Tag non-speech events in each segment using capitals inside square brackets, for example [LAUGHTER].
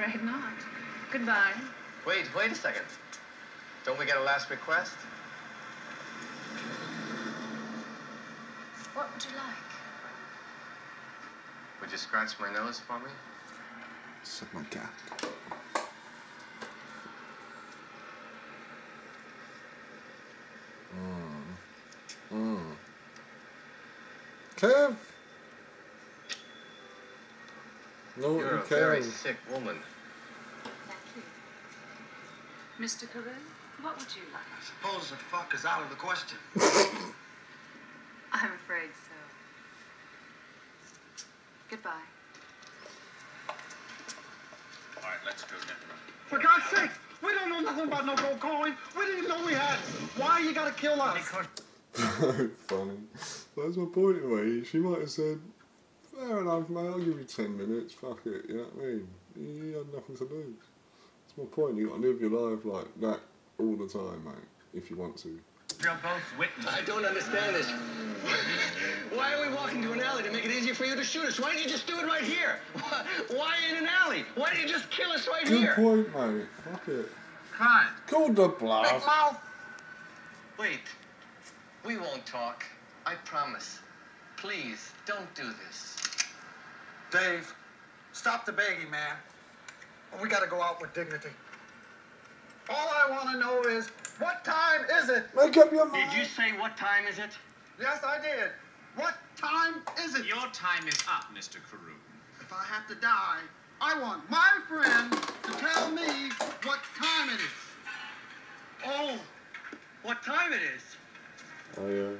Afraid not. Goodbye. Wait, wait a second. Don't we get a last request? What would you like? Would you scratch my nose for me? Suck my cat. Mm. Mm. Kev! No, You're you a very sick woman. Thank you. Mr. Carew, what would you like? I suppose the fuck is out of the question. [LAUGHS] I'm afraid so. Goodbye. All right, let's go, gentlemen. For God's sake, we don't know nothing about no gold coin. We didn't even know we had. Why you gotta kill us? Because... [LAUGHS] Funny. That's my point in a way. She might have said, fair enough, mate, I'll give you 10 minutes, fuck it, you know what I mean? You had nothing to lose. That's my point, you gotta live your life like that all the time, mate, if you want to. You're both witnesses. I don't understand this. Why are we walking to an alley to make it easier for you to shoot us? Why didn't you just do it right here? [LAUGHS] Why in an alley? Why didn't you just kill us right Good here? point, mate. Fuck it. Fine. Called the Big bluff. mouth. Wait. We won't talk. I promise. Please, don't do this. Dave, stop the begging, man. We gotta go out with dignity. All I want to know is, what time is it? Make up your mind. Did you say what time is it? Yes, I did. What time is it? Your time is up, Mr. Carew. If I have to die, I want my friend to tell me what time it is. Oh, what time it is? Oh, yeah.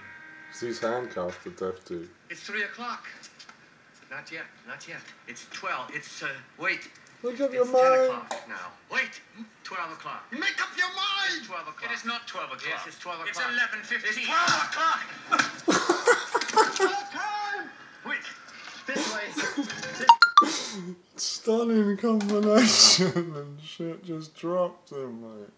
he's handcuffed to death too. It's three o'clock. Not yet, not yet. It's twelve. It's, uh, wait. Make up your It's ten mind. o'clock now. Wait, twelve o'clock. Make up your It's mind! twelve o'clock. It is not 12 o'clock. Yes, it's 12 o'clock. It's o'clock. 11.15. It's twelve o'clock. What [LAUGHS] time? Wait, this way. Stunning combination and shit just dropped him, mate.